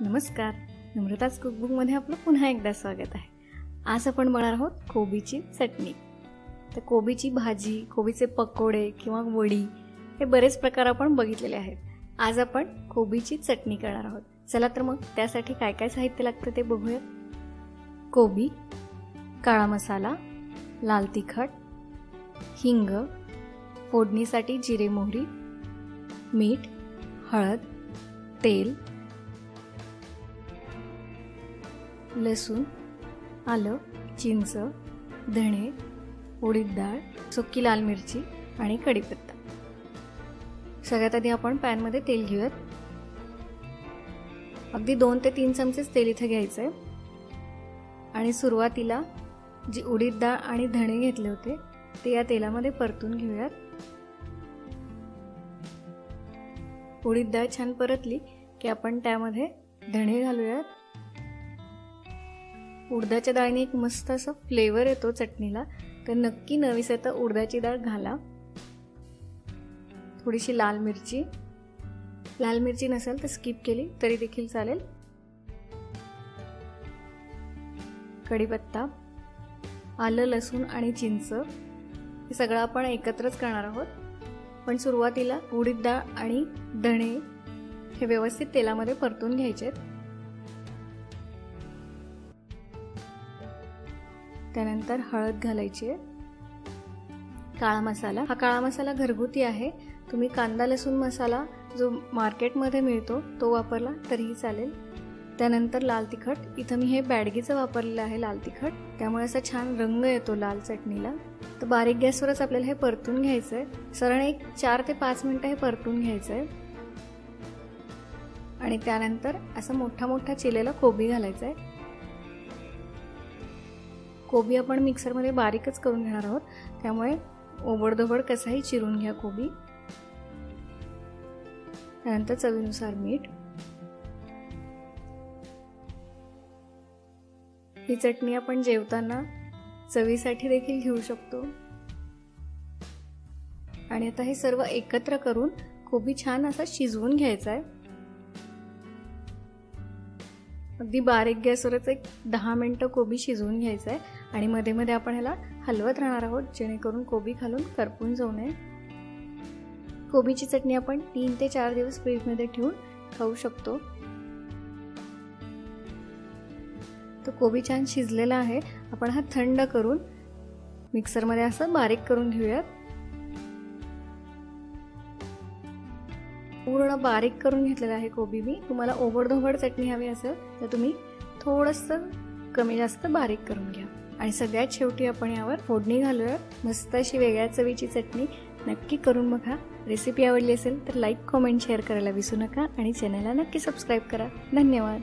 नमस्कार. नम्रताच कुकबुकमध्ये आपलं पुन्हा एकदा स्वागत आहे. आज आपण बनणार आहोत कोबीची चटणी. तर कोबीची भाजी कोबीचे पकोडे किंवा वडी हे बरेच प्रकार आपण बघितलेले आहेत. आज आपण कोबीची चटणी करणार आहोत. चला तर मग त्यासाठी काय काय साहित्य लागतं ते बघूयात. कोबी काळा मसाला लाल तिखट हिंग फोडणीसाठी जिरे मोहरी मीठ हळद तेल लसूण आलं चिंच धणे उडीद डाळ सुकी लाल मिरची आणि कढीपत्ता. सगळ्यात आधी आपण पॅनमध्ये तेल घेऊयात. अगदी दोन ते तीन चमचेच तेल इथे घ्यायचं आहे आणि सुरुवातीला जी उडीद डाळ आणि धणे घेतले होते ते या तेलामध्ये परतून घेऊयात. उडीद डाळ छान परतली की आपण त्यामध्ये धणे घालूयात. उडदाच्या डाळीने एक मस्त असं फ्लेवर येतो चटणीला. तर नक्की न विसरता उडदाची डाळ घाला. थोडीशी लाल मिरची. लाल मिरची नसेल तर स्किप केली तरी देखील चालेल. कढीपत्ता आलं लसूण आणि चिंच. हे सगळं आपण एकत्रच करणार आहोत. पण सुरुवातीला उडीद डाळ आणि धणे हे व्यवस्थित तेलामध्ये परतून घ्यायचे आहेत त्यानंतर हळद घालायची आहे. काळा मसाला. हा काळा मसाला घरगुती आहे. तुम्ही कांदा लसूण मसाला जो मार्केटमध्ये मिळतो तो वापरला तरीही चालेल. त्यानंतर लाल तिखट. इथं मी हे बॅडगीचं वापरलेलं आहे लाल तिखट. त्यामुळे असा छान रंग येतो लाल चटणीला. तर बारीक गॅसवरच आपल्याला हे परतून घ्यायचं आहे सरळ एक चार ते पाच मिनटं हे परतून घ्यायचं आहे आणि त्यानंतर असा मोठा मोठा चिलेला कोबी घालायचा आहे कोबी आपण मिक्सरमध्ये बारीकच करून घेणार आहोत. त्यामुळे ओबडधोबड कसाही चिरून घ्या कोबी. त्यानंतर चवीनुसार मीठ. ही चटणी आपण जेवताना चवीसाठी देखील घेऊ शकतो. आणि आता हे सर्व एकत्र करून कोबी छान असा शिजवून घ्यायचा आहे. अगदी बारीक गॅसवरच एक दहा मिनटं कोबी शिजवून घ्यायचं आहे आणि मध्ये मध्ये आपण ह्याला हलवत राहणार आहोत जेणेकरून कोबी खालून करपून जाऊ नये. कोबीची चटणी आपण तीन ते चार दिवस फ्रीजमध्ये ठेवून खाऊ शकतो. तो कोबी छान शिजलेला आहे. आपण हा थंड करून मिक्सरमध्ये असं बारीक करून घेऊयात. पूर्ण बारीक करून घेतलेला आहे कोबी मी. तुम्हाला ओबडधोबड चटणी हवी असेल तर तुम्ही थोडंसं कमी जास्त बारीक करून घ्या. आणि सगळ्यात शेवटी आपण यावर फोडणी घालूया. मस्त अशी वेगळ्या चवीची चटणी नक्की करून बघा. रेसिपी आवडली असेल तर लाईक कॉमेंट शेअर करायला विसरू नका. आणि चॅनलला नक्की सबस्क्राईब करा. धन्यवाद.